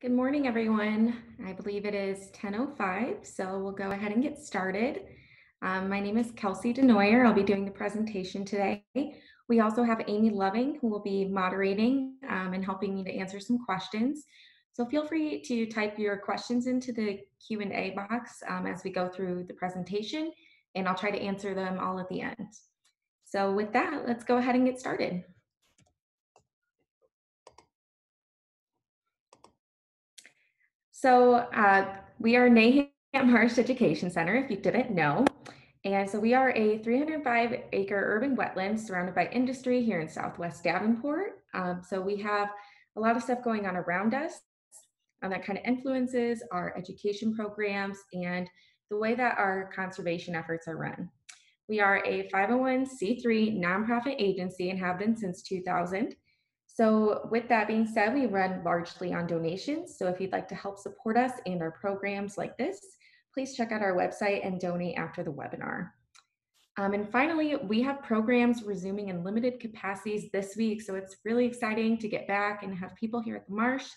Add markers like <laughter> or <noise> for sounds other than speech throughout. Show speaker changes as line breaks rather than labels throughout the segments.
Good morning, everyone. I believe it is 10.05, so we'll go ahead and get started. Um, my name is Kelsey DeNoyer. I'll be doing the presentation today. We also have Amy Loving, who will be moderating um, and helping me to answer some questions. So feel free to type your questions into the Q&A box um, as we go through the presentation, and I'll try to answer them all at the end. So with that, let's go ahead and get started. So uh, we are Nahant Marsh Education Center, if you didn't know. And so we are a 305 acre urban wetland surrounded by industry here in Southwest Davenport. Um, so we have a lot of stuff going on around us um, that kind of influences our education programs and the way that our conservation efforts are run. We are a 501c3 nonprofit agency and have been since 2000. So with that being said, we run largely on donations. So if you'd like to help support us and our programs like this, please check out our website and donate after the webinar. Um, and finally, we have programs resuming in limited capacities this week. So it's really exciting to get back and have people here at the Marsh.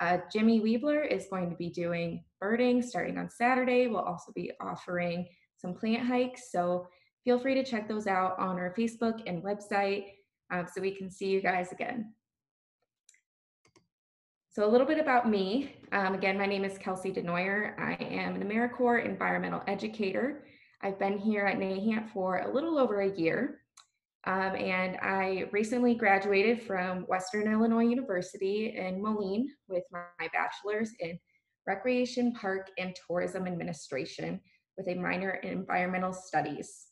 Uh, Jimmy Weebler is going to be doing birding starting on Saturday. We'll also be offering some plant hikes. So feel free to check those out on our Facebook and website um, so we can see you guys again. So a little bit about me. Um, again, my name is Kelsey DeNoyer. I am an AmeriCorps environmental educator. I've been here at Nahant for a little over a year. Um, and I recently graduated from Western Illinois University in Moline with my bachelor's in Recreation, Park, and Tourism Administration with a minor in Environmental Studies.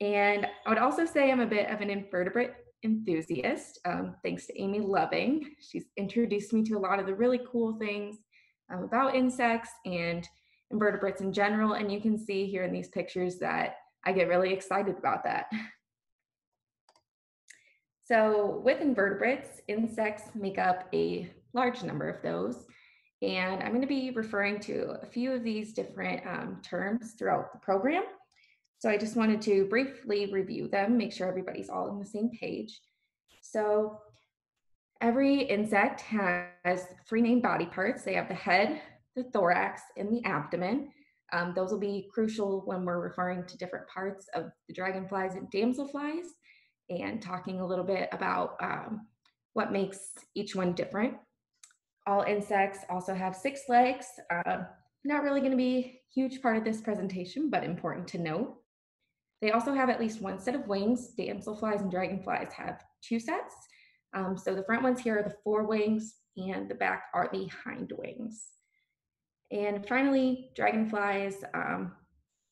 And I would also say I'm a bit of an invertebrate enthusiast, um, thanks to Amy Loving. She's introduced me to a lot of the really cool things um, about insects and invertebrates in general. And you can see here in these pictures that I get really excited about that. So with invertebrates, insects make up a large number of those. And I'm going to be referring to a few of these different um, terms throughout the program. So I just wanted to briefly review them, make sure everybody's all on the same page. So every insect has three main body parts. They have the head, the thorax, and the abdomen. Um, those will be crucial when we're referring to different parts of the dragonflies and damselflies and talking a little bit about um, what makes each one different. All insects also have six legs. Uh, not really going to be a huge part of this presentation, but important to note. They also have at least one set of wings. Damselflies and dragonflies have two sets. Um, so the front ones here are the fore wings and the back are the hind wings. And finally, dragonflies, um,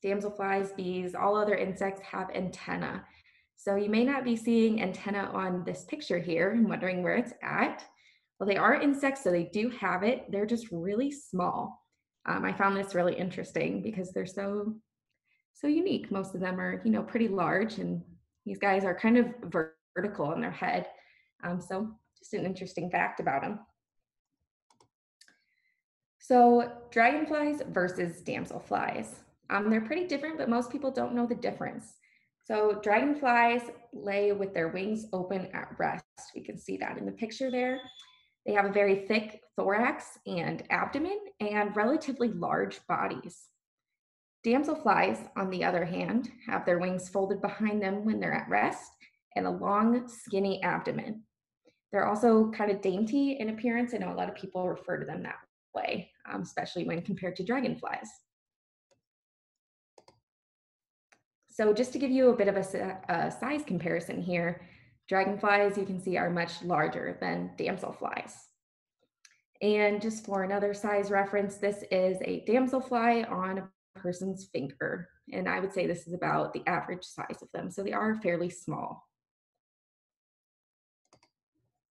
damselflies, bees, all other insects have antenna. So you may not be seeing antenna on this picture here and wondering where it's at. Well, they are insects, so they do have it. They're just really small. Um, I found this really interesting because they're so so unique. Most of them are, you know, pretty large and these guys are kind of vertical on their head. Um, so just an interesting fact about them. So dragonflies versus damselflies. Um, they're pretty different, but most people don't know the difference. So dragonflies lay with their wings open at rest. We can see that in the picture there. They have a very thick thorax and abdomen and relatively large bodies. Damselflies, on the other hand, have their wings folded behind them when they're at rest and a long, skinny abdomen. They're also kind of dainty in appearance. I know a lot of people refer to them that way, um, especially when compared to dragonflies. So just to give you a bit of a, a size comparison here, dragonflies you can see are much larger than damselflies. And just for another size reference, this is a damselfly on person's finger. And I would say this is about the average size of them. So they are fairly small.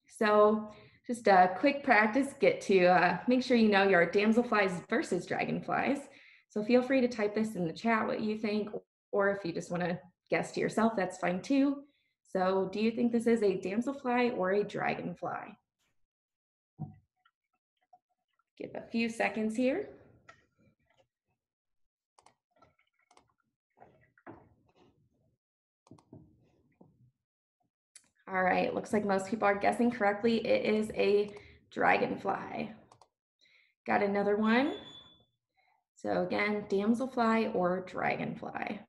So just a quick practice, get to uh, make sure you know your damselflies versus dragonflies. So feel free to type this in the chat what you think, or if you just want to guess to yourself, that's fine too. So do you think this is a damselfly or a dragonfly? Give a few seconds here. All right, looks like most people are guessing correctly. It is a dragonfly. Got another one. So again, damselfly or dragonfly.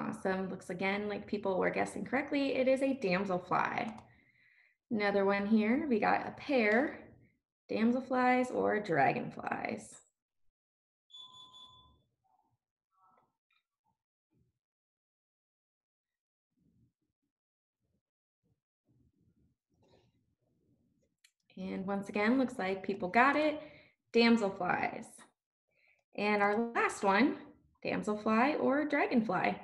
Awesome. Looks again like people were guessing correctly. It is a damselfly. Another one here. We got a pair, damselflies or dragonflies. And once again, looks like people got it, damselflies. And our last one, damselfly or dragonfly.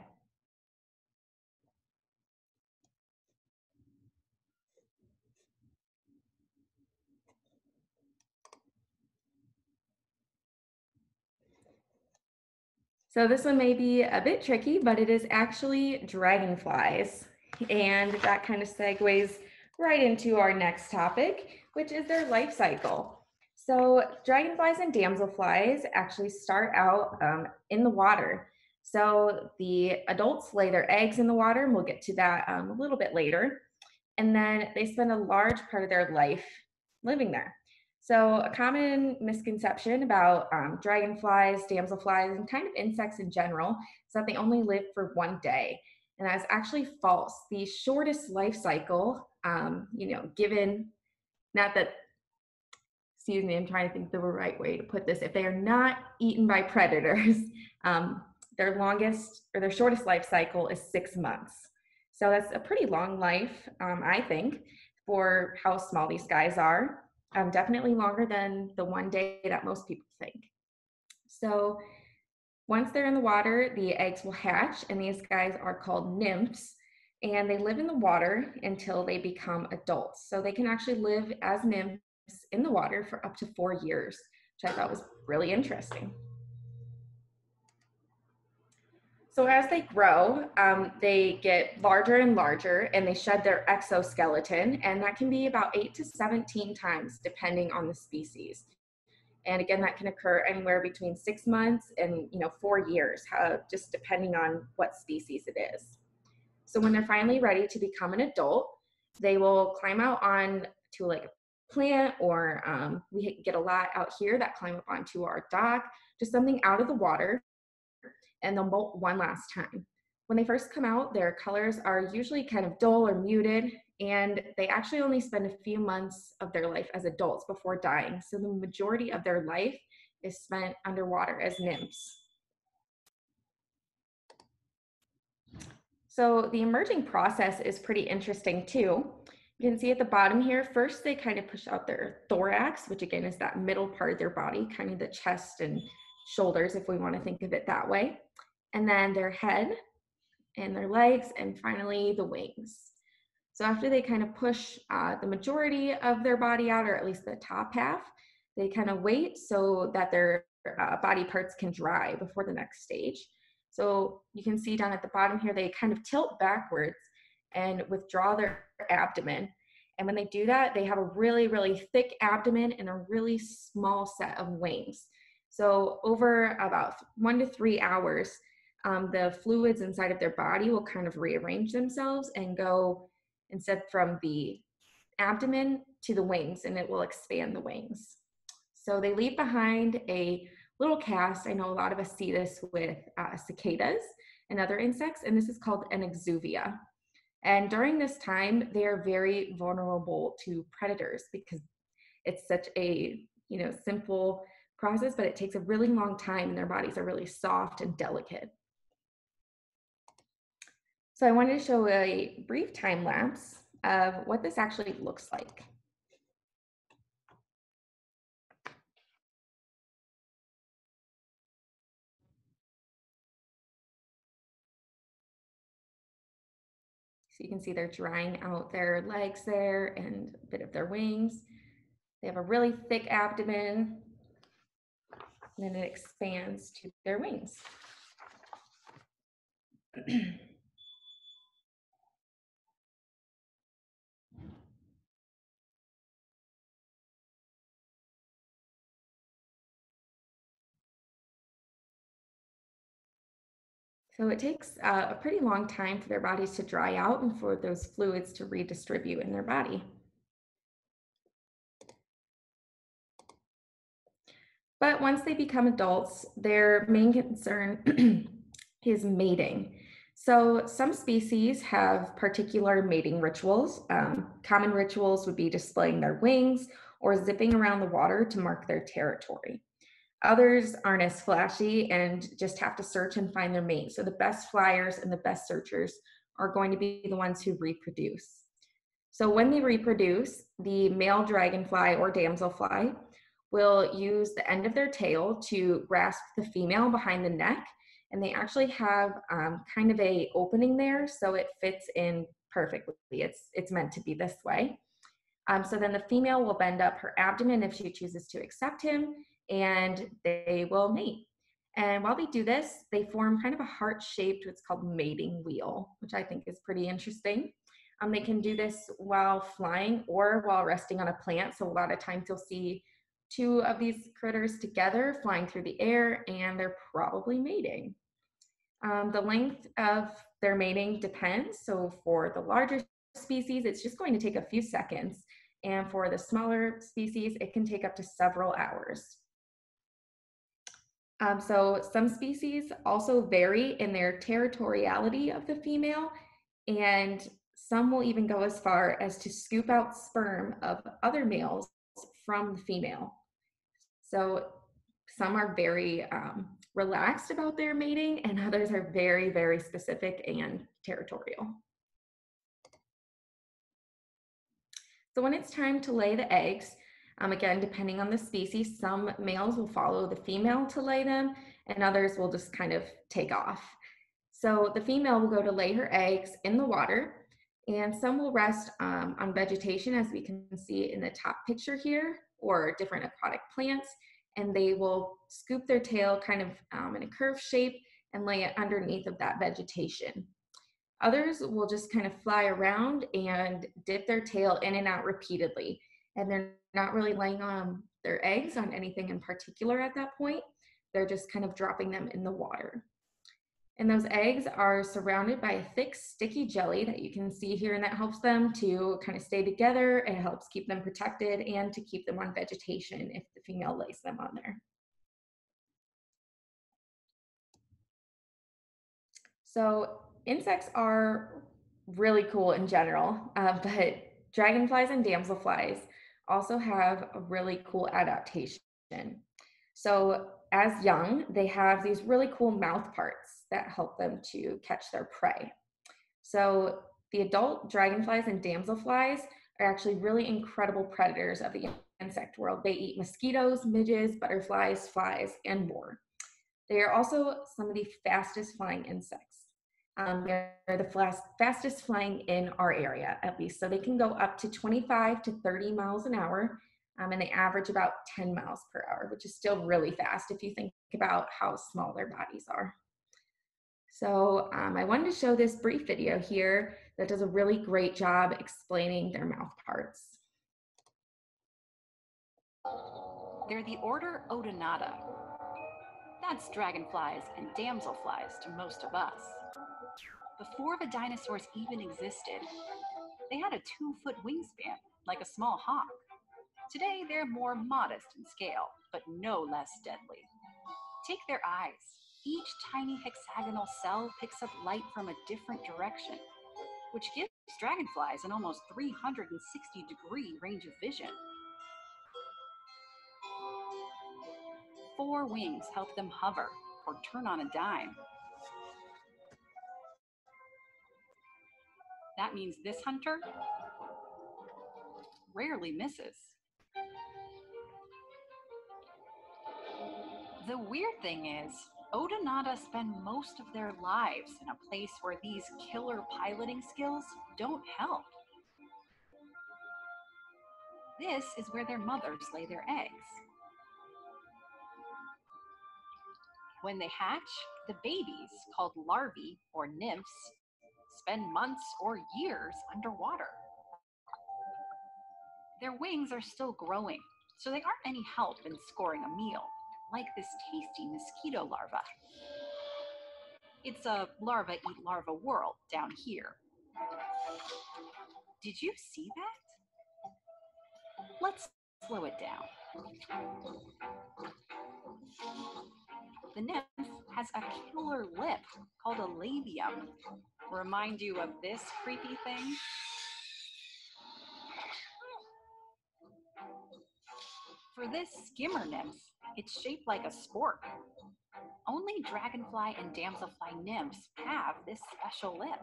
So this one may be a bit tricky, but it is actually dragonflies. And that kind of segues right into our next topic, which is their life cycle. So dragonflies and damselflies actually start out um, in the water. So the adults lay their eggs in the water, and we'll get to that um, a little bit later. And then they spend a large part of their life living there. So a common misconception about um, dragonflies, damselflies, and kind of insects in general is that they only live for one day. And that's actually false. The shortest life cycle, um, you know, given, not that, excuse me, I'm trying to think the right way to put this. If they are not eaten by predators, <laughs> um, their longest or their shortest life cycle is six months. So that's a pretty long life, um, I think, for how small these guys are um, definitely longer than the one day that most people think. So once they're in the water, the eggs will hatch, and these guys are called nymphs, and they live in the water until they become adults. So they can actually live as nymphs in the water for up to four years, which I thought was really interesting. So as they grow, um, they get larger and larger and they shed their exoskeleton and that can be about eight to 17 times depending on the species. And again, that can occur anywhere between six months and you know four years, uh, just depending on what species it is. So when they're finally ready to become an adult, they will climb out on to like a plant or um, we get a lot out here that climb up onto our dock, just something out of the water and they'll molt one last time. When they first come out, their colors are usually kind of dull or muted, and they actually only spend a few months of their life as adults before dying. So the majority of their life is spent underwater as nymphs. So the emerging process is pretty interesting too. You can see at the bottom here, first they kind of push out their thorax, which again is that middle part of their body, kind of the chest and shoulders, if we want to think of it that way and then their head and their legs, and finally the wings. So after they kind of push uh, the majority of their body out, or at least the top half, they kind of wait so that their uh, body parts can dry before the next stage. So you can see down at the bottom here, they kind of tilt backwards and withdraw their abdomen. And when they do that, they have a really, really thick abdomen and a really small set of wings. So over about one to three hours, um, the fluids inside of their body will kind of rearrange themselves and go instead from the abdomen to the wings and it will expand the wings. So they leave behind a little cast. I know a lot of us see this with uh, cicadas and other insects, and this is called an exuvia. And during this time, they are very vulnerable to predators because it's such a you know simple process, but it takes a really long time, and their bodies are really soft and delicate. So I wanted to show a brief time lapse of what this actually looks like. So you can see they're drying out their legs there and a bit of their wings. They have a really thick abdomen, and then it expands to their wings. <clears throat> So it takes uh, a pretty long time for their bodies to dry out and for those fluids to redistribute in their body. But once they become adults, their main concern <clears throat> is mating. So some species have particular mating rituals. Um, common rituals would be displaying their wings or zipping around the water to mark their territory. Others aren't as flashy and just have to search and find their mate. So the best flyers and the best searchers are going to be the ones who reproduce. So when they reproduce, the male dragonfly or damselfly will use the end of their tail to grasp the female behind the neck and they actually have um, kind of a opening there so it fits in perfectly it's it's meant to be this way um, so then the female will bend up her abdomen if she chooses to accept him and they will mate and while they do this they form kind of a heart-shaped what's called mating wheel which i think is pretty interesting um, they can do this while flying or while resting on a plant so a lot of times you'll see two of these critters together flying through the air and they're probably mating. Um, the length of their mating depends. So for the larger species, it's just going to take a few seconds. And for the smaller species, it can take up to several hours. Um, so some species also vary in their territoriality of the female, and some will even go as far as to scoop out sperm of other males from the female. So some are very um, relaxed about their mating and others are very, very specific and territorial. So when it's time to lay the eggs, um, again, depending on the species, some males will follow the female to lay them and others will just kind of take off. So the female will go to lay her eggs in the water and some will rest um, on vegetation as we can see in the top picture here or different aquatic plants and they will scoop their tail kind of um, in a curved shape and lay it underneath of that vegetation. Others will just kind of fly around and dip their tail in and out repeatedly. And they're not really laying on their eggs on anything in particular at that point. They're just kind of dropping them in the water. And those eggs are surrounded by a thick, sticky jelly that you can see here, and that helps them to kind of stay together. It helps keep them protected and to keep them on vegetation if the female lays them on there. So insects are really cool in general, uh, but dragonflies and damselflies also have a really cool adaptation. So as young, they have these really cool mouth parts that help them to catch their prey. So the adult dragonflies and damselflies are actually really incredible predators of the insect world. They eat mosquitoes, midges, butterflies, flies, and more. They are also some of the fastest flying insects. Um, they're the fastest flying in our area, at least. So they can go up to 25 to 30 miles an hour um, and they average about 10 miles per hour, which is still really fast if you think about how small their bodies are. So um, I wanted to show this brief video here that does a really great job explaining their mouth parts.
They're the order Odonata. That's dragonflies and damselflies to most of us. Before the dinosaurs even existed, they had a two-foot wingspan, like a small hawk. Today, they're more modest in scale, but no less deadly. Take their eyes. Each tiny hexagonal cell picks up light from a different direction, which gives dragonflies an almost 360 degree range of vision. Four wings help them hover or turn on a dime. That means this hunter rarely misses. The weird thing is, Odonata spend most of their lives in a place where these killer piloting skills don't help. This is where their mothers lay their eggs. When they hatch, the babies, called larvae or nymphs, spend months or years underwater. Their wings are still growing, so they aren't any help in scoring a meal like this tasty mosquito larva. It's a larva eat larva world down here. Did you see that? Let's slow it down. The nymph has a killer lip called a labium. Remind you of this creepy thing? For this skimmer nymph, it's shaped like a spork. Only dragonfly and damselfly nymphs have this special lip.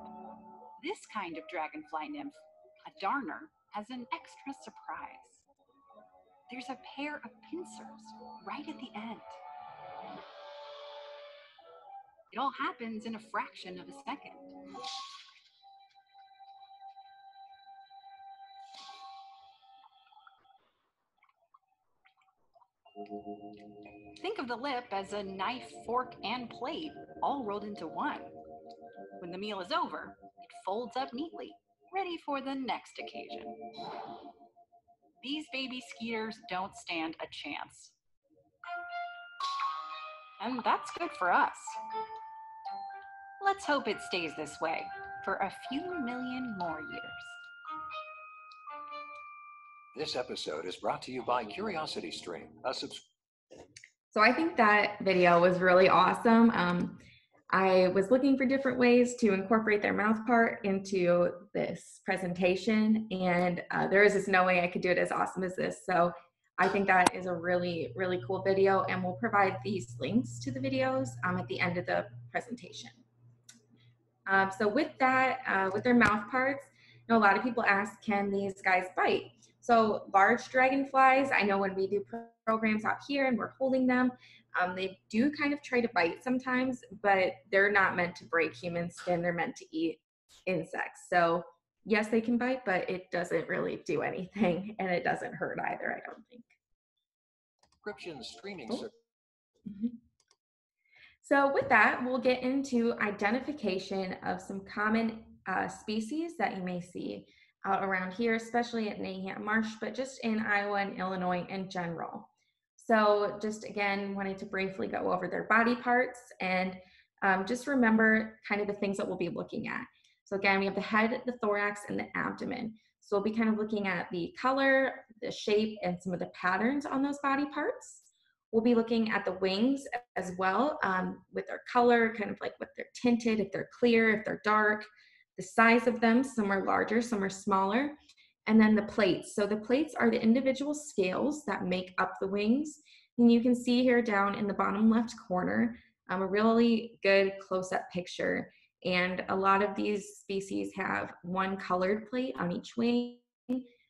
This kind of dragonfly nymph, a darner, has an extra surprise. There's a pair of pincers right at the end. It all happens in a fraction of a second. Think of the lip as a knife, fork, and plate all rolled into one. When the meal is over, it folds up neatly, ready for the next occasion. These baby skeeters don't stand a chance. And that's good for us. Let's hope it stays this way for a few million more years.
This episode is brought to you by Curiosity Stream, a subs-
So I think that video was really awesome. Um, I was looking for different ways to incorporate their mouth part into this presentation, and uh, there is just no way I could do it as awesome as this. So I think that is a really, really cool video, and we'll provide these links to the videos um, at the end of the presentation. Um, so with that, uh, with their mouth parts, you know, a lot of people ask, can these guys bite? So large dragonflies, I know when we do programs out here and we're holding them, um, they do kind of try to bite sometimes, but they're not meant to break human skin. They're meant to eat insects. So yes, they can bite, but it doesn't really do anything <laughs> and it doesn't hurt either, I don't think.
Streaming
Oh.
ser-
Mhm. So with that, we'll get into identification of some common uh, species that you may see out around here, especially at Nahant Marsh, but just in Iowa and Illinois in general. So just again, wanted to briefly go over their body parts and um, just remember kind of the things that we'll be looking at. So again, we have the head, the thorax, and the abdomen. So we'll be kind of looking at the color, the shape, and some of the patterns on those body parts. We'll be looking at the wings as well um, with their color, kind of like what they're tinted, if they're clear, if they're dark, the size of them, some are larger, some are smaller, and then the plates. So the plates are the individual scales that make up the wings. And you can see here down in the bottom left corner, um, a really good close-up picture. And a lot of these species have one colored plate on each wing.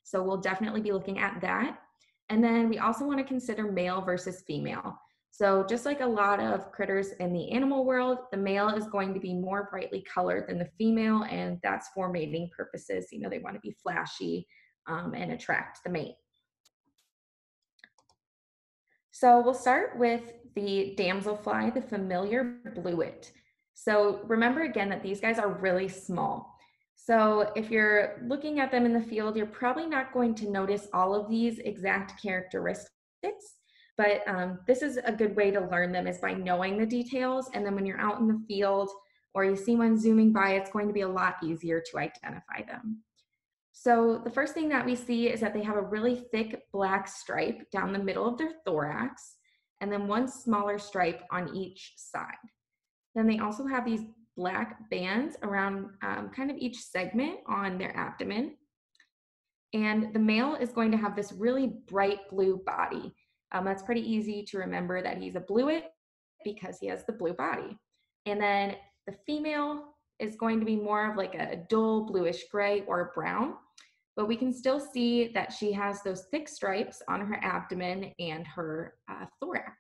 So we'll definitely be looking at that. And then we also want to consider male versus female. So just like a lot of critters in the animal world, the male is going to be more brightly colored than the female, and that's for mating purposes. You know, they want to be flashy um, and attract the mate. So we'll start with the damselfly, the familiar bluet. So remember again that these guys are really small. So if you're looking at them in the field, you're probably not going to notice all of these exact characteristics, but um, this is a good way to learn them is by knowing the details. And then when you're out in the field or you see one zooming by, it's going to be a lot easier to identify them. So the first thing that we see is that they have a really thick black stripe down the middle of their thorax and then one smaller stripe on each side. Then they also have these black bands around um, kind of each segment on their abdomen. And the male is going to have this really bright blue body. Um, that's pretty easy to remember that he's a bluet because he has the blue body. And then the female is going to be more of like a dull bluish gray or brown, but we can still see that she has those thick stripes on her abdomen and her uh, thorax.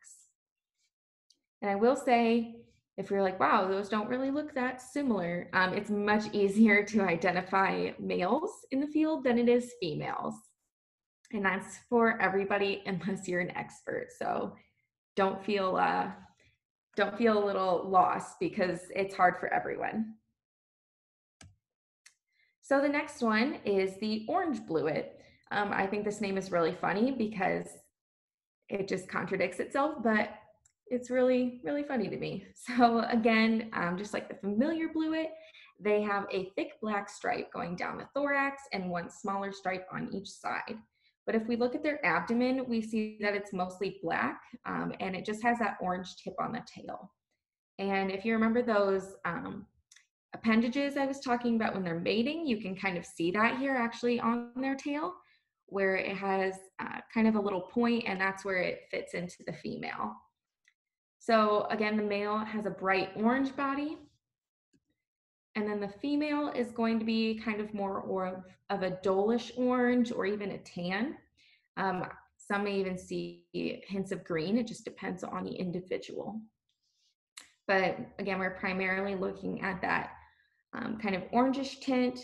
And I will say, if you're like, wow, those don't really look that similar, um, it's much <laughs> easier to identify males in the field than it is females. And that's for everybody unless you're an expert. So don't feel uh, don't feel a little lost because it's hard for everyone. So the next one is the orange bluet. Um, I think this name is really funny because it just contradicts itself, but it's really, really funny to me. <laughs> So again, um, just like the familiar bluet, they have a thick black stripe going down the thorax and one smaller stripe on each side. But if we look at their abdomen, we see that it's mostly black um, and it just has that orange tip on the tail. And if you remember those um, appendages I was talking about when they're mating, you can kind of see that here actually on their tail, where it has uh, kind of a little point and that's where it fits into the female. So again, the male has a bright orange body and then the female is going to be kind of more or of, of a dolish orange or even a tan. Um, some may even see hints of green. It just depends on the individual. But again, we're primarily looking at that um, kind of orangish tint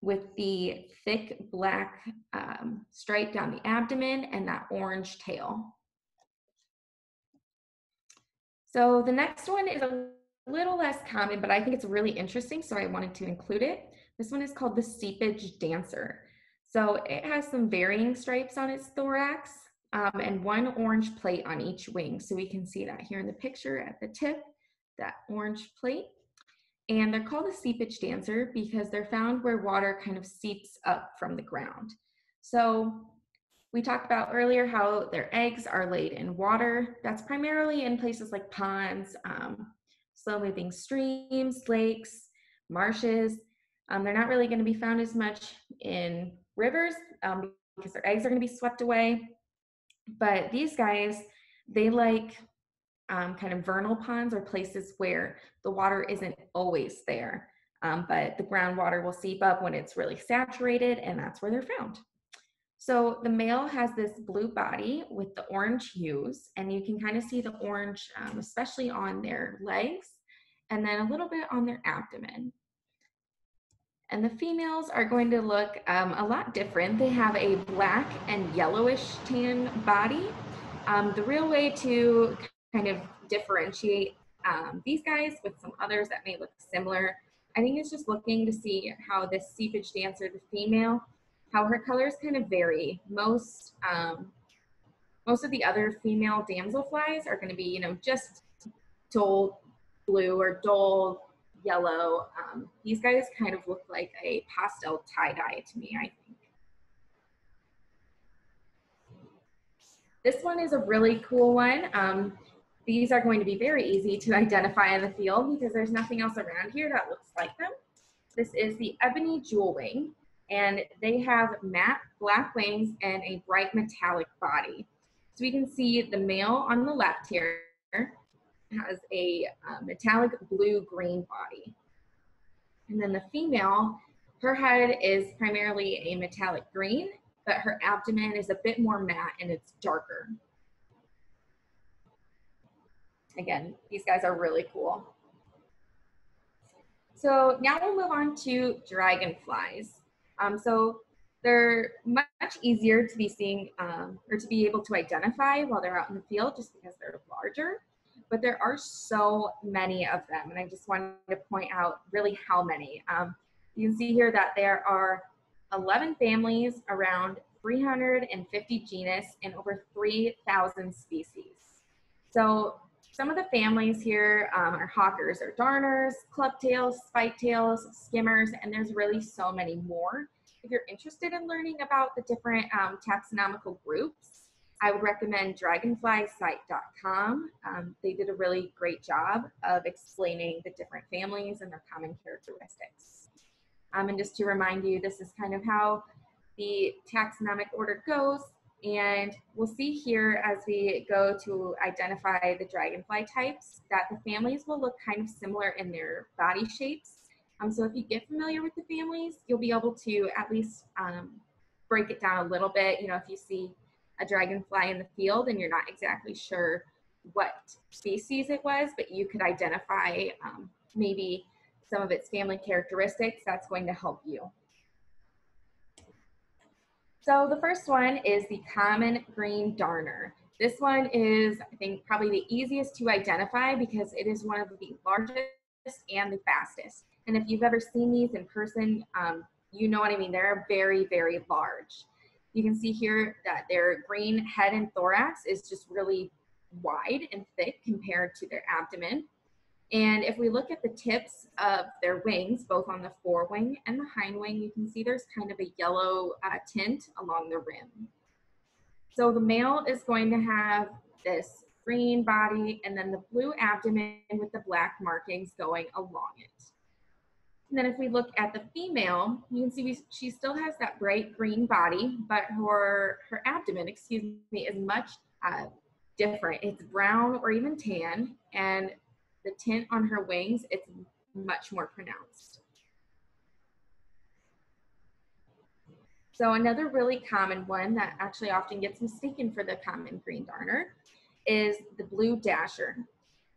with the thick black um, stripe down the abdomen and that orange tail. So the next one is a little less common, but I think it's really interesting, so I wanted to include it. This one is called the seepage dancer. So it has some varying stripes on its thorax um, and one orange plate on each wing. So we can see that here in the picture at the tip, that orange plate. And they're called the seepage dancer because they're found where water kind of seeps up from the ground. So we talked about earlier how their eggs are laid in water. That's primarily in places like ponds, um, slow moving streams, lakes, marshes. Um, they're not really going to be found as much in rivers um, because their eggs are going to be swept away. But these guys, they like um, kind of vernal ponds or places where the water isn't always there. Um, but the groundwater will seep up when it's really saturated, and that's where they're found. So the male has this blue body with the orange hues, and you can kind of see the orange, um, especially on their legs, and then a little bit on their abdomen. And the females are going to look um, a lot different. They have a black and yellowish tan body. Um, the real way to kind of differentiate um, these guys with some others that may look similar, I think is just looking to see how this seepage dancer, the female, how her colors kind of vary. Most um, most of the other female damselflies are going to be, you know, just dull blue or dull yellow. Um, these guys kind of look like a pastel tie-dye to me, I think. This one is a really cool one. Um, these are going to be very easy to identify in the field because there's nothing else around here that looks like them. This is the ebony jewelwing and they have matte black wings and a bright metallic body. So we can see the male on the left here has a uh, metallic blue-green body. And then the female, her head is primarily a metallic green, but her abdomen is a bit more matte and it's darker. Again, these guys are really cool. So now we'll move on to dragonflies. Um, so they're much easier to be seeing um, or to be able to identify while they're out in the field just because they're larger. But there are so many of them, and I just wanted to point out really how many. Um, you can see here that there are 11 families, around 350 genus, and over 3,000 species. So some of the families here um, are hawkers or darners, clubtails, spiketails, skimmers, and there's really so many more. If you're interested in learning about the different um, taxonomical groups, I would recommend dragonflysite.com. Um, they did a really great job of explaining the different families and their common characteristics. Um, and just to remind you, this is kind of how the taxonomic order goes. And we'll see here as we go to identify the dragonfly types that the families will look kind of similar in their body shapes. Um, so if you get familiar with the families, you'll be able to at least um, break it down a little bit. You know, if you see a dragonfly in the field and you're not exactly sure what species it was, but you could identify um, maybe some of its family characteristics, that's going to help you. So the first one is the common green darner. This one is, I think, probably the easiest to identify because it is one of the largest and the fastest. And if you've ever seen these in person, um, you know what I mean. They're very, very large. You can see here that their green head and thorax is just really wide and thick compared to their abdomen. And if we look at the tips of their wings, both on the forewing and the hind wing, you can see there's kind of a yellow uh, tint along the rim. So the male is going to have this green body and then the blue abdomen with the black markings going along it. And then if we look at the female, you can see we, she still has that bright green body, but her, her abdomen, excuse me, is much uh, different. It's brown or even tan, and the tint on her wings, it's much more pronounced. So another really common one that actually often gets mistaken for the common green darner is the blue dasher.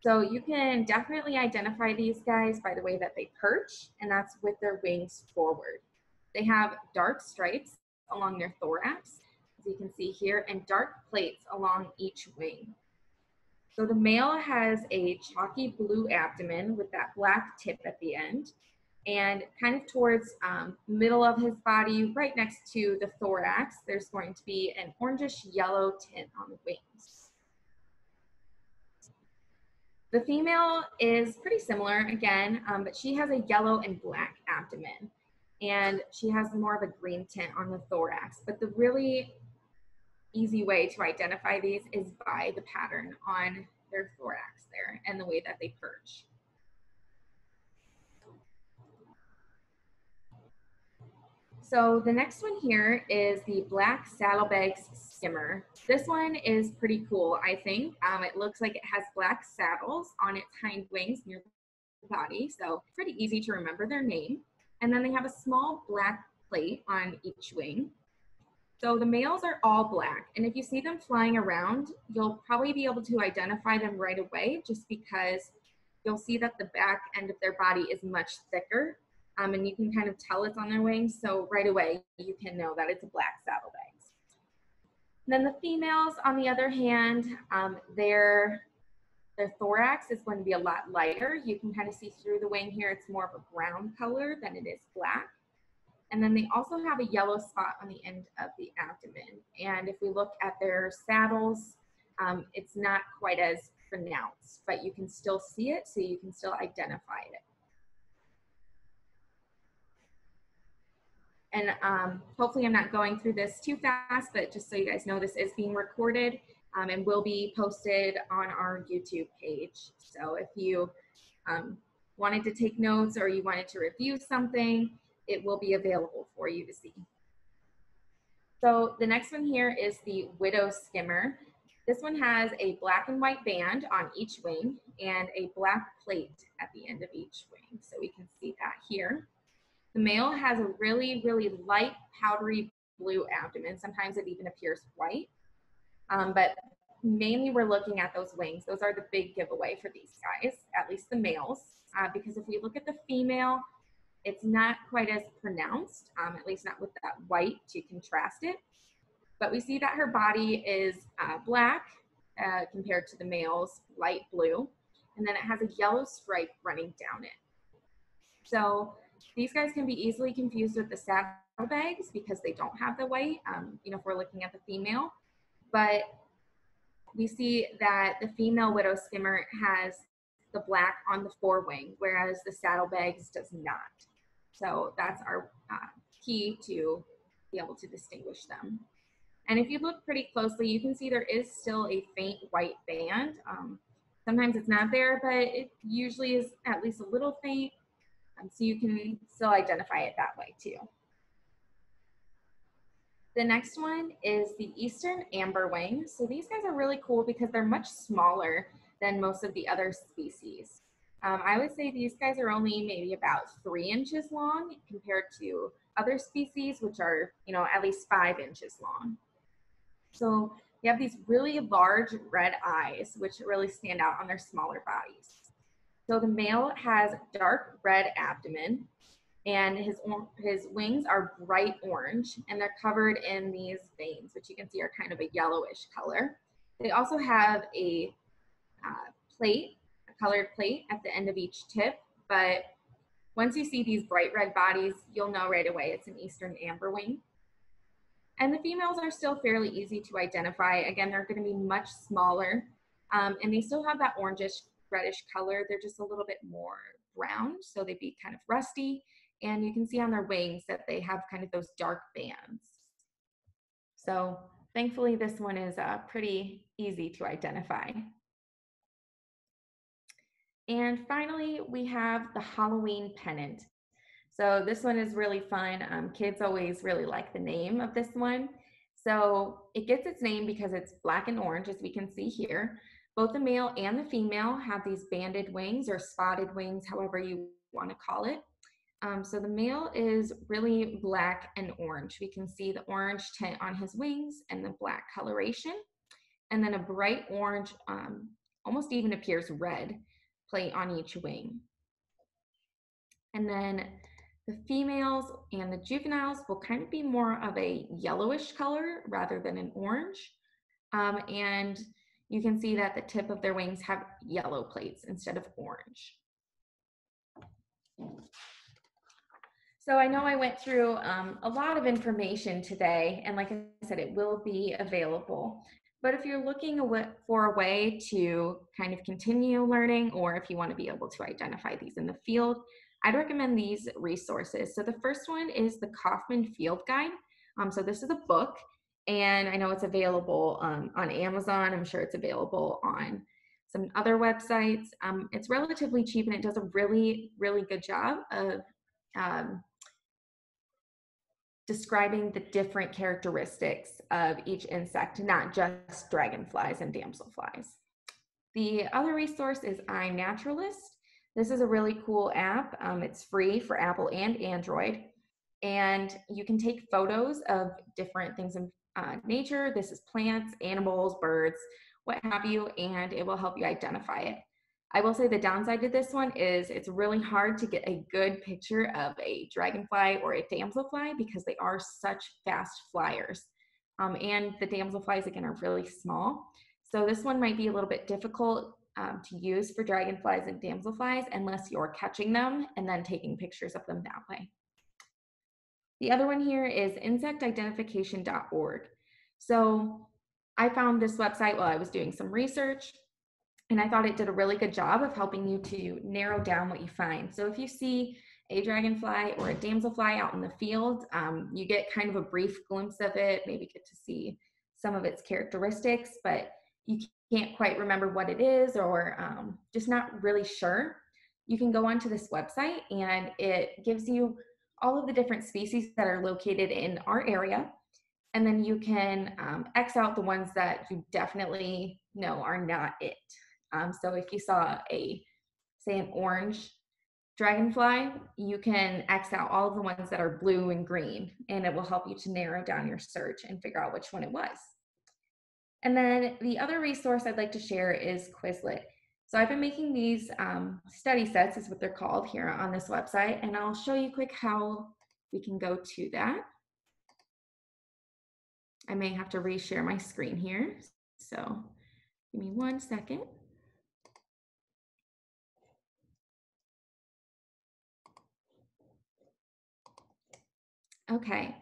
So you can definitely identify these guys by the way that they perch, and that's with their wings forward. They have dark stripes along their thorax, as you can see here, and dark plates along each wing. So the male has a chalky blue abdomen with that black tip at the end, and kind of towards um, middle of his body, right next to the thorax, there's going to be an orangish yellow tint on the wings. The female is pretty similar again, um, but she has a yellow and black abdomen and she has more of a green tint on the thorax. But the really easy way to identify these is by the pattern on their thorax there and the way that they perch. So the next one here is the Black Saddlebags Skimmer. This one is pretty cool, I think. Um, it looks like it has black saddles on its hind wings near the body, so pretty easy to remember their name. And then they have a small black plate on each wing. So the males are all black, and if you see them flying around, you'll probably be able to identify them right away just because you'll see that the back end of their body is much thicker um, and you can kind of tell it's on their wings. So right away, you can know that it's a black saddlebags. Then the females, on the other hand, um, their, their thorax is going to be a lot lighter. You can kind of see through the wing here, it's more of a brown color than it is black. And then they also have a yellow spot on the end of the abdomen. And if we look at their saddles, um, it's not quite as pronounced, but you can still see it, so you can still identify it. And um, hopefully I'm not going through this too fast, but just so you guys know, this is being recorded um, and will be posted on our YouTube page. So if you um, wanted to take notes or you wanted to review something, it will be available for you to see. So the next one here is the Widow Skimmer. This one has a black and white band on each wing and a black plate at the end of each wing. So we can see that here. The male has a really, really light powdery blue abdomen. Sometimes it even appears white. Um, but mainly we're looking at those wings. Those are the big giveaway for these guys, at least the males. Uh, because if we look at the female, it's not quite as pronounced, um, at least not with that white to contrast it. But we see that her body is uh, black uh, compared to the male's light blue. And then it has a yellow stripe running down it. So these guys can be easily confused with the saddlebags because they don't have the white, um, you know, if we're looking at the female. But we see that the female widow skimmer has the black on the forewing, whereas the saddlebags does not. So that's our uh, key to be able to distinguish them. And if you look pretty closely, you can see there is still a faint white band. Um, sometimes it's not there, but it usually is at least a little faint. Um, so you can still identify it that way too. The next one is the Eastern Amberwing. So these guys are really cool because they're much smaller than most of the other species. Um, I would say these guys are only maybe about three inches long compared to other species, which are, you know, at least five inches long. So they have these really large red eyes, which really stand out on their smaller bodies. So the male has dark red abdomen and his, his wings are bright orange and they're covered in these veins, which you can see are kind of a yellowish color. They also have a uh, plate, a colored plate at the end of each tip, but once you see these bright red bodies, you'll know right away it's an Eastern amber wing. And the females are still fairly easy to identify. Again, they're gonna be much smaller Um, and they still have that orangish reddish color. They're just a little bit more brown, so they'd be kind of rusty. And you can see on their wings that they have kind of those dark bands. So thankfully this one is uh, pretty easy to identify. And finally, we have the Halloween pennant. So this one is really fun. Um, kids always really like the name of this one. So it gets its name because it's black and orange, as we can see here. Both the male and the female have these banded wings or spotted wings, however you want to call it. Um, so the male is really black and orange. We can see the orange tint on his wings and the black coloration. And then a bright orange, um, almost even appears red, plate on each wing. And then the females and the juveniles will kind of be more of a yellowish color rather than an orange. Um, and you can see that the tip of their wings have yellow plates instead of orange. So I know I went through um, a lot of information today, and like I said, it will be available. But if you're looking for a way to kind of continue learning, or if you want to be able to identify these in the field, I'd recommend these resources. So the first one is the Kaufman Field Guide. Um, so this is a book, and I know it's available um, on Amazon. I'm sure it's available on some other websites. Um, it's relatively cheap, and it does a really, really good job of um, describing the different characteristics of each insect, not just dragonflies and damselflies. The other resource is iNaturalist. This is a really cool app. Um, it's free for Apple and Android. And you can take photos of different things in uh, nature. This is plants, animals, birds, what have you, and it will help you identify it. I will say the downside to this one is it's really hard to get a good picture of a dragonfly or a damselfly because they are such fast flyers. Um, and the damselflies, again, are really small. So this one might be a little bit difficult um, to use for dragonflies and damselflies unless you're catching them and then taking pictures of them that way. The other one here is insectidentification.org. So I found this website while I was doing some research and I thought it did a really good job of helping you to narrow down what you find. So if you see a dragonfly or a damselfly out in the field, um, you get kind of a brief glimpse of it, maybe get to see some of its characteristics, but you can't quite remember what it is or um, just not really sure. You can go onto this website and it gives you all of the different species that are located in our area. And then you can um, X out the ones that you definitely know are not it. Um, so if you saw a, say an orange dragonfly, you can X out all the ones that are blue and green, and it will help you to narrow down your search and figure out which one it was. And then the other resource I'd like to share is Quizlet. So I've been making these um, study sets, is what they're called here on this website, and I'll show you quick how we can go to that. I may have to reshare my screen here, so give me one second. Okay,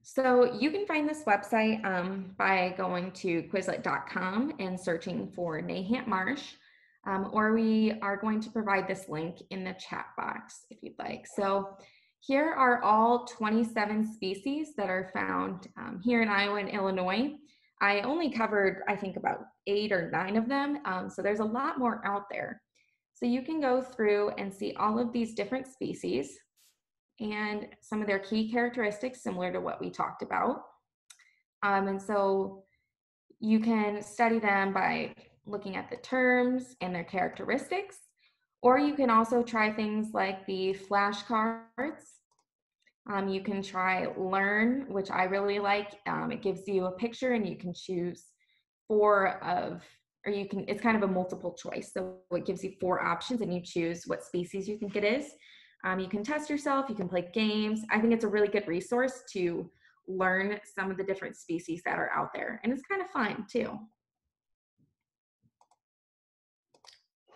so you can find this website um, by going to Quizlet.com and searching for Nahant Marsh, um, or we are going to provide this link in the chat box if you'd like. So here are all 27 species that are found um, here in Iowa and Illinois. I only covered, I think, about eight or nine of them, um, so there's a lot more out there. So you can go through and see all of these different species and some of their key characteristics similar to what we talked about. Um, and so you can study them by looking at the terms and their characteristics, or you can also try things like the flashcards. Um, you can try Learn, which I really like. Um, it gives you a picture and you can choose four of, or you can, it's kind of a multiple choice. So it gives you four options and you choose what species you think it is. Um, you can test yourself, you can play games. I think it's a really good resource to learn some of the different species that are out there. And it's kind of fun too.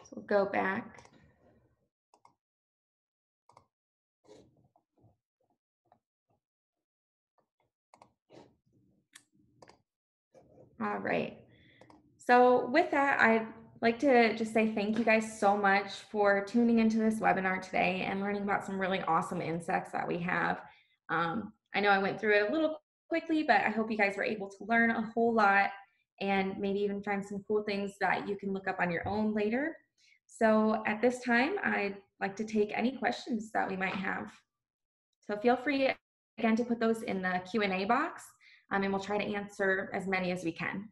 So we'll go back. All right. So with that, I'd like to just say thank you guys so much for tuning into this webinar today and learning about some really awesome insects that we have. Um, I know I went through it a little quickly, but I hope you guys were able to learn a whole lot and maybe even find some cool things that you can look up on your own later. So at this time, I'd like to take any questions that we might have. So feel free again to put those in the Q&A box um, and we'll try to answer as many as we can.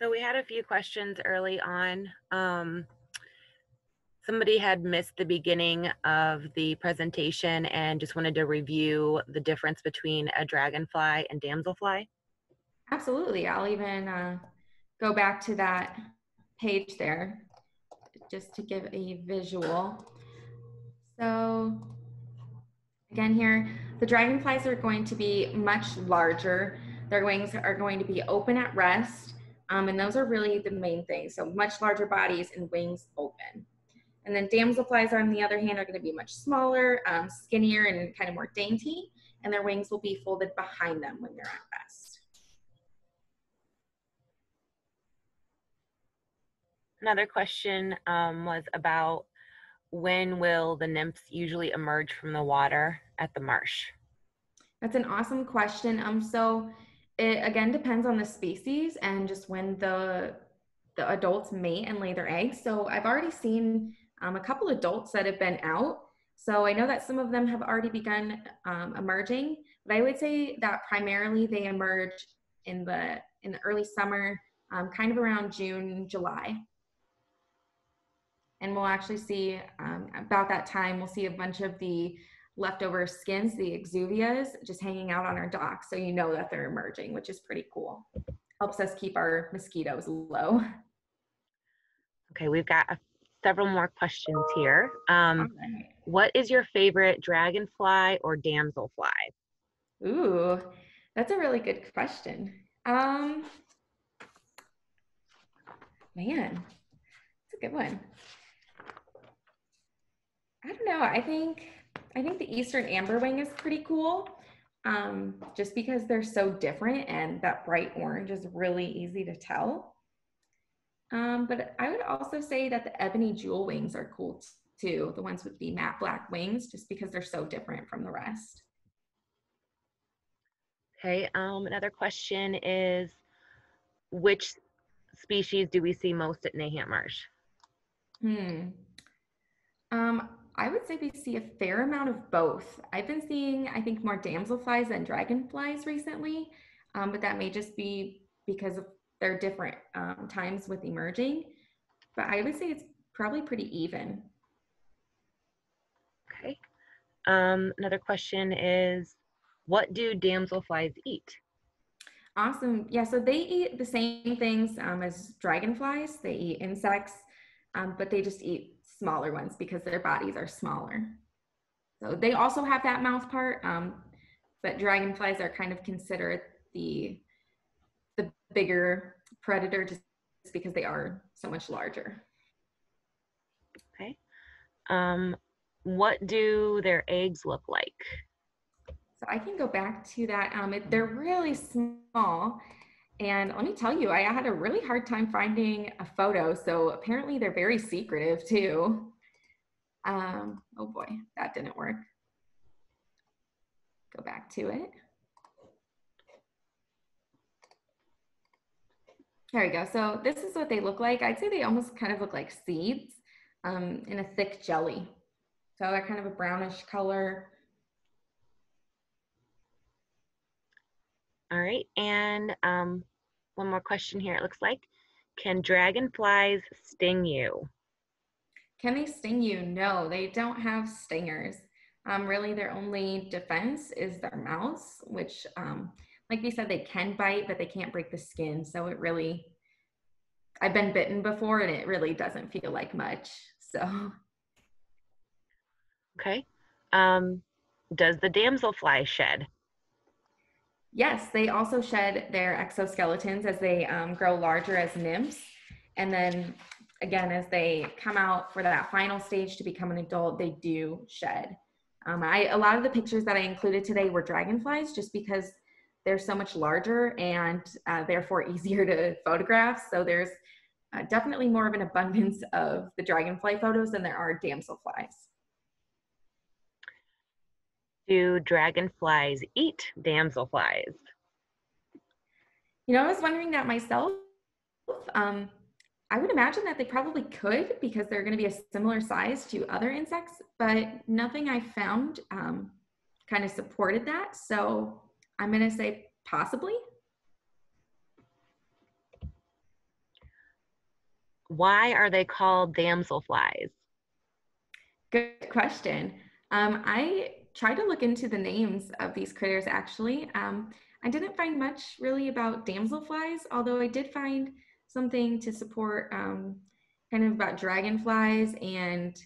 So we had a few questions early on. Um, somebody had missed the beginning of the presentation and just wanted to review the difference between a dragonfly and damselfly.
Absolutely. I'll even uh, go back to that page there just to give a visual. So again here, the dragonflies are going to be much larger. Their wings are going to be open at rest um, and those are really the main things. So much larger bodies and wings open. And then damselflies, on the other hand, are going to be much smaller, um, skinnier, and kind of more dainty. And their wings will be folded behind them when they're at rest.
Another question um, was about when will the nymphs usually emerge from the water at the marsh?
That's an awesome question. Um, so it again depends on the species and just when the the adults mate and lay their eggs. So I've already seen um, a couple adults that have been out. So I know that some of them have already begun um, emerging, but I would say that primarily they emerge in the in the early summer, um, kind of around June, July. And we'll actually see um, about that time, we'll see a bunch of the leftover skins, the exuvias, just hanging out on our dock. So you know that they're emerging, which is pretty cool. Helps us keep our mosquitoes low. <laughs>
Okay, we've got a, several more questions here. Um, right. What is your favorite dragonfly or damselfly?
Ooh, that's a really good question. Um, man, it's a good one. I don't know. I think I think the Eastern Amberwing is pretty cool um, just because they're so different and that bright orange is really easy to tell. Um, but I would also say that the Ebony Jewel wings are cool too, the ones with the matte black wings, just because they're so different from the rest.
Okay, um, another question is, which species do we see most at Nahant Marsh?
Hmm. Um, I would say we see a fair amount of both. I've been seeing, I think, more damselflies than dragonflies recently, um, but that may just be because of their different um, times with emerging. But I would say it's probably pretty even.
Okay. Um, another question is, what do damselflies eat?
Awesome. Yeah, so they eat the same things um, as dragonflies. They eat insects, um, but they just eat smaller ones because their bodies are smaller. So they also have that mouth part, um, but dragonflies are kind of considered the the bigger predator just because they are so much larger.
Okay. Um, what do their eggs look like?
So I can go back to that. Um, it, they're really small and let me tell you, I had a really hard time finding a photo. So apparently they're very secretive too. Um, oh boy, that didn't work. Go back to it. There we go. So this is what they look like. I'd say they almost kind of look like seeds um, in a thick jelly. So they're kind of a brownish color.
All right, and um, one more question here, it looks like. Can dragonflies sting you?
Can they sting you? No, they don't have stingers. Um, really, their only defense is their mouths, which um, like we said, they can bite, but they can't break the skin. So it really, I've been bitten before and it really doesn't feel like much. So.
Okay. Um, does the damselfly shed?
Yes, they also shed their exoskeletons as they um, grow larger as nymphs. And then again, as they come out for that final stage to become an adult, they do shed. Um, I, a lot of the pictures that I included today were dragonflies just because they're so much larger and uh, therefore easier to photograph. So there's uh, definitely more of an abundance of the dragonfly photos than there are damselflies.
Do dragonflies eat damselflies?
You know, I was wondering that myself. Um, I would imagine that they probably could because they're going to be a similar size to other insects, but nothing I found um, kind of supported that. So I'm going to say possibly.
Why are they called damselflies?
Good question. Um, I tried to look into the names of these critters actually. Um, I didn't find much really about damselflies, although I did find something to support um, kind of about dragonflies and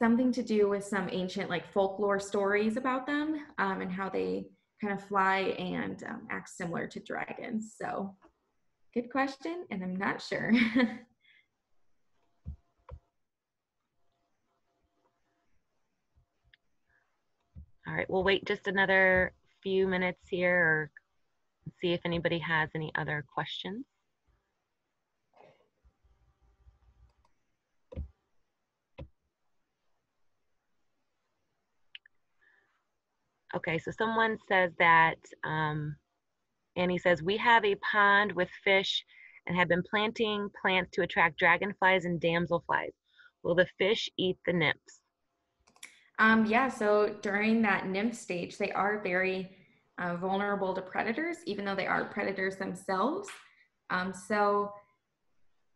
something to do with some ancient like folklore stories about them um, and how they kind of fly and um, act similar to dragons. So good question, and I'm not sure. <laughs>
All right, we'll wait just another few minutes here or see if anybody has any other questions. Okay, so someone says that, um, Annie says, we have a pond with fish and have been planting plants to attract dragonflies and damselflies. Will the fish eat the nymphs?
Um, yeah, so during that nymph stage, they are very uh, vulnerable to predators, even though they are predators themselves. Um, so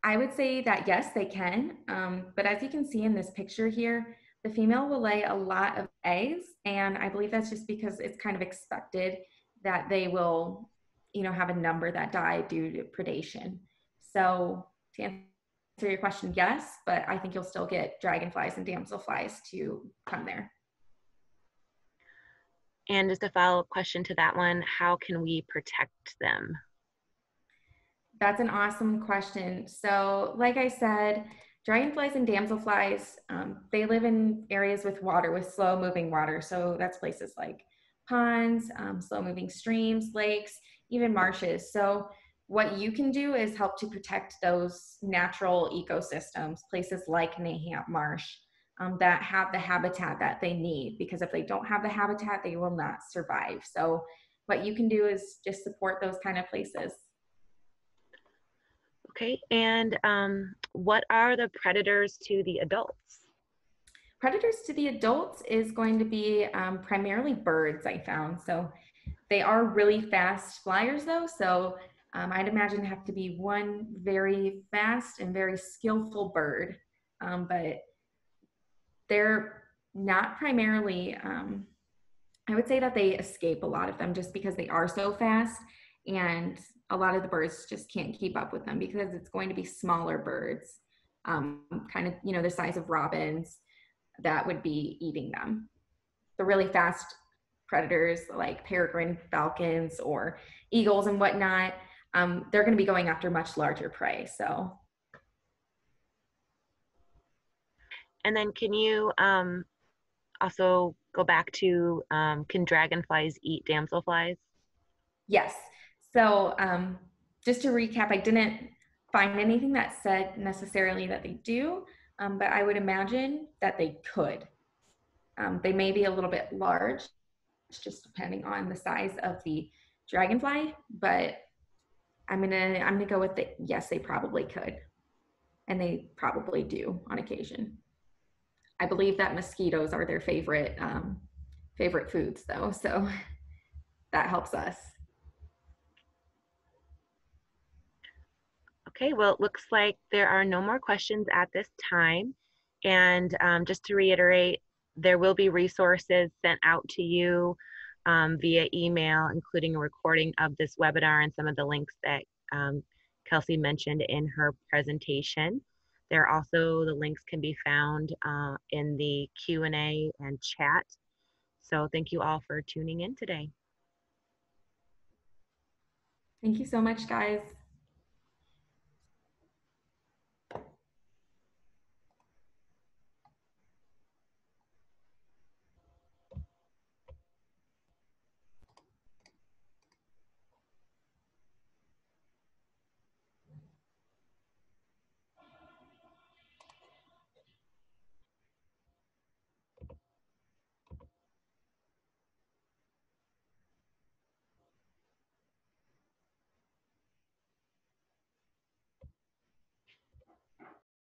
I would say that yes, they can. Um, but as you can see in this picture here, the female will lay a lot of eggs, and I believe that's just because it's kind of expected that they will, you know, have a number that die due to predation. So to answer your question, yes, but I think you'll still get dragonflies and damselflies to come there.
And just a follow-up question to that one, how can we protect them?
That's an awesome question. So like I said, Dragonflies and damselflies, um, they live in areas with water, with slow moving water. So that's places like ponds, um, slow moving streams, lakes, even marshes. So what you can do is help to protect those natural ecosystems, places like Nahant Marsh, um, that have the habitat that they need. Because if they don't have the habitat, they will not survive. So what you can do is just support those kind of places.
Okay, and um, what are the predators to the adults?
Predators to the adults is going to be um, primarily birds, I found. So they are really fast flyers though. So um, I'd imagine have to be one very fast and very skillful bird. Um, but they're not primarily, um, I would say that they escape a lot of them just because they are so fast and a lot of the birds just can't keep up with them because it's going to be smaller birds, um, kind of, you know, the size of robins that would be eating them. The really fast predators like peregrine falcons or eagles and whatnot, um, they're going to be going after much larger prey. So.
And then can you um, also go back to um, can dragonflies eat damselflies?
Yes. So um, just to recap, I didn't find anything that said necessarily that they do, um, but I would imagine that they could. Um, they may be a little bit large, just depending on the size of the dragonfly, but I'm gonna I'm gonna go with the yes, they probably could, and they probably do on occasion. I believe that mosquitoes are their favorite um, favorite foods, though, so <laughs> that helps us.
Okay, well, it looks like there are no more questions at this time. And um, just to reiterate, there will be resources sent out to you um, via email, including a recording of this webinar and some of the links that um, Kelsey mentioned in her presentation. There also, the links can be found uh, in the Q&A and chat. So thank you all for tuning in today.
Thank you so much, guys.